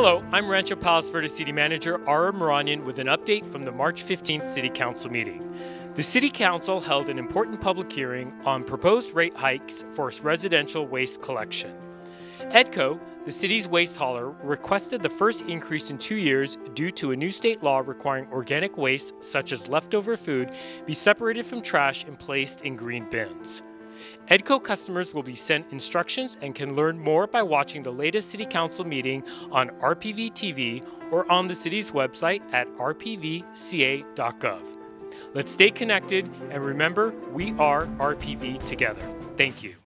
Hello, I'm Rancho Palos Verdes City Manager Ara Mihranian with an update from the March 15th City Council meeting. The City Council held an important public hearing on proposed rate hikes for residential waste collection. EDCO, the city's waste hauler, requested the first increase in two years due to a new state law requiring organic waste, such as leftover food, be separated from trash and placed in green bins. EDCO customers will be sent instructions and can learn more by watching the latest City Council meeting on RPV TV or on the city's website at rpvca.gov. Let's stay connected and remember, we are RPV together. Thank you.